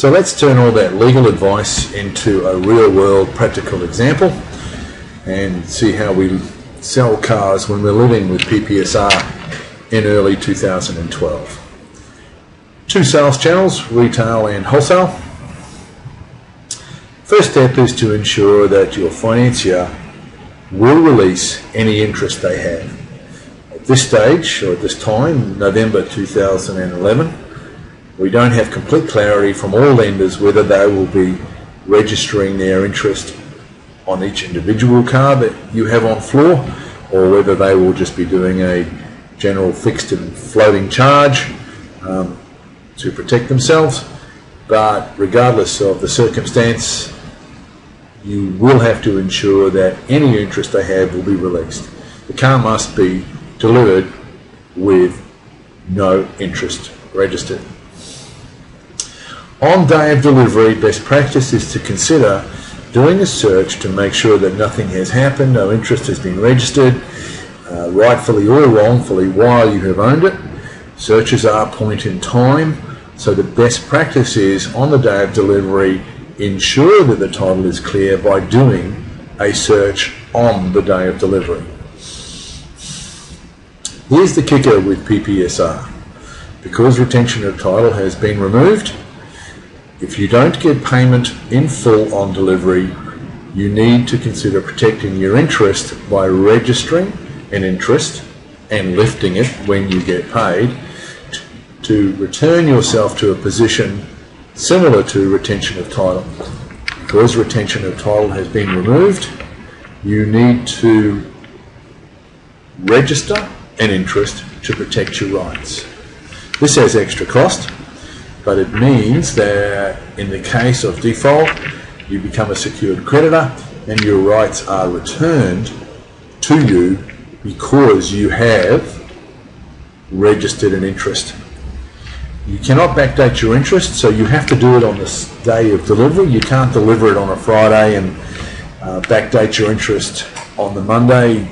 So let's turn all that legal advice into a real world practical example and see how we sell cars when we're living with PPSR in early 2012. Two sales channels, retail and wholesale. First step is to ensure that your financier will release any interest they have. At this stage, or at this time, November 2011, we don't have complete clarity from all lenders whether they will be registering their interest on each individual car that you have on floor or whether they will just be doing a general fixed and floating charge um, to protect themselves. But regardless of the circumstance, you will have to ensure that any interest they have will be released. The car must be delivered with no interest registered. On day of delivery, best practice is to consider doing a search to make sure that nothing has happened, no interest has been registered, uh, rightfully or wrongfully, while you have owned it. Searches are point in time, so the best practice is on the day of delivery, ensure that the title is clear by doing a search on the day of delivery. Here's the kicker with PPSR. Because retention of title has been removed, if you don't get payment in full on delivery, you need to consider protecting your interest by registering an interest and lifting it when you get paid to return yourself to a position similar to retention of title. Because retention of title has been removed, you need to register an interest to protect your rights. This has extra cost, but it means that in the case of default, you become a secured creditor and your rights are returned to you because you have registered an interest. You cannot backdate your interest, so you have to do it on the day of delivery. You can't deliver it on a Friday and uh, backdate your interest on the Monday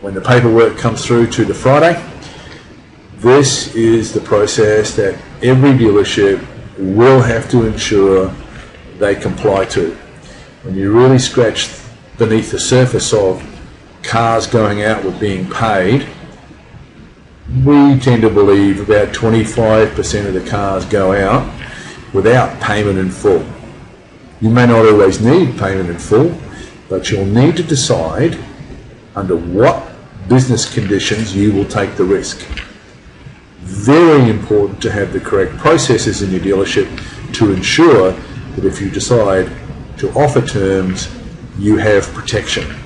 when the paperwork comes through to the Friday. This is the process that every dealership will have to ensure they comply to. When you really scratch beneath the surface of cars going out with being paid, we tend to believe about 25% of the cars go out without payment in full. You may not always need payment in full, but you'll need to decide under what business conditions you will take the risk very important to have the correct processes in your dealership to ensure that if you decide to offer terms, you have protection.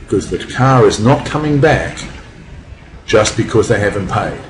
Because the car is not coming back just because they haven't paid.